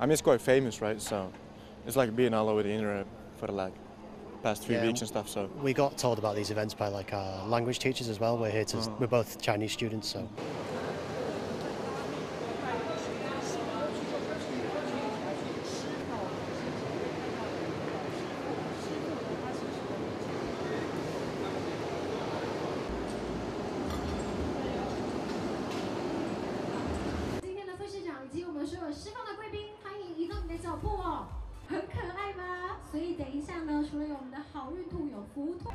I mean, it's quite famous, right? So it's like being all over the internet for the like past three Yeah. weeks and stuff. So We got told about these events by like our language teachers as well. We're here to, mm. we're both Chinese students, so 释放的贵宾，欢迎移动你的脚步哦，很可爱吧？所以等一下呢，除了有我们的好运兔，有福兔。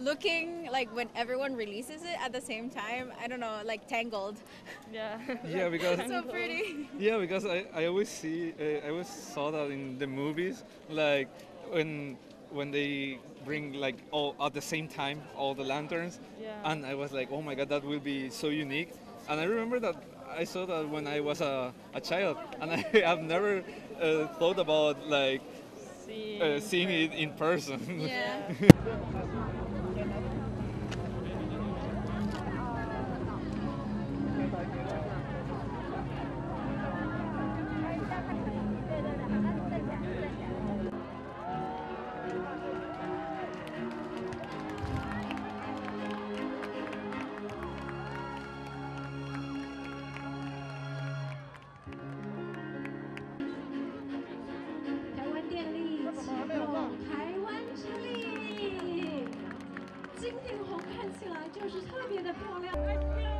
Looking like when everyone releases it at the same time. I don't know, like tangled. Yeah. Yeah, because so pretty. yeah, because I, I always see uh, I always saw that in the movies, like when when they bring like all at the same time all the lanterns, Yeah. and I was like, oh my god, that will be so unique. And I remember that I saw that when I was a, a child, and I have never uh, thought about like See. uh, seeing it in person. Yeah. “就是特别的漂亮。